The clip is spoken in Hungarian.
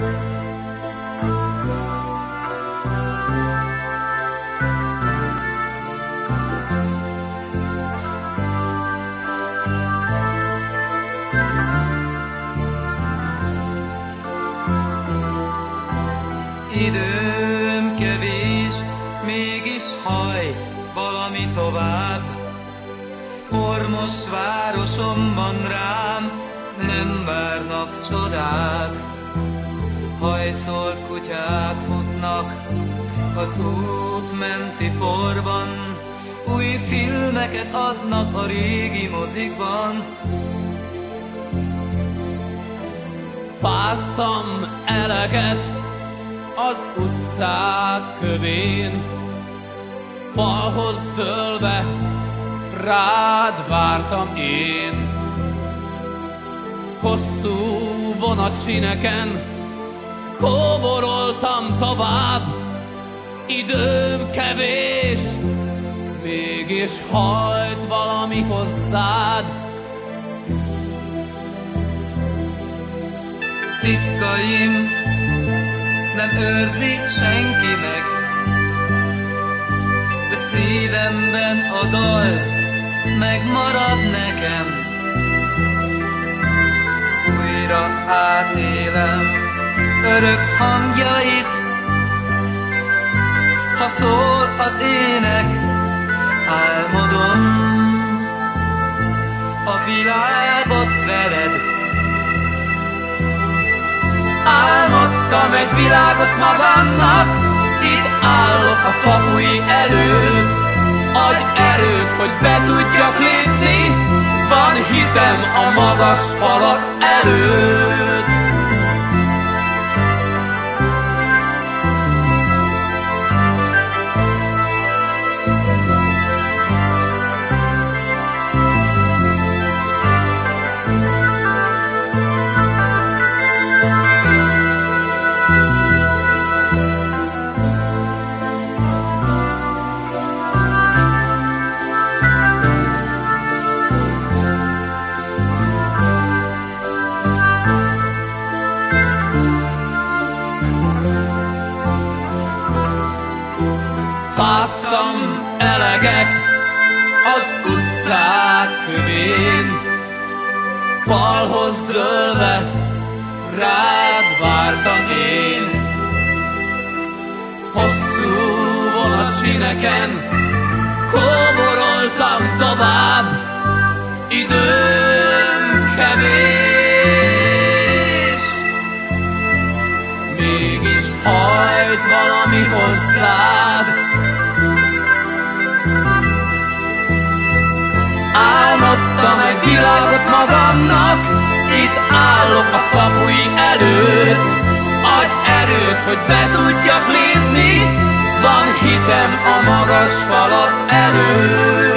Időm kevés, mégis hajt valami tovább. Kormos városomban rám nem várnak csodák. Hajszolt kutyák futnak az út menti porban, új filmeket adnak a régi mozikban. Fáztam eleget, az utcák kövén, falhoz dőlve, rád vártam én. Hosszú vonatsineken kóboroltam tovább, időm kevés, mégis hajt valami hozzád. Titkaim nem őrzi senki meg. De szívemben a dal megmarad nekem. Újra átélem örök hangjait, ha szól az ének, álmodom a világot veled. Álmodtam egy világot magamnak, itt állok a kapui előtt. Adj erőt, hogy be tudjak lépni, van hitem a magas falak előtt. Fáztam eleget az utcák kövén, falhoz dőlve rád vártam én. Hosszú vonatsineken kóboroltam tovább, hogy be tudjak lépni, van hitem a magas falak előtt.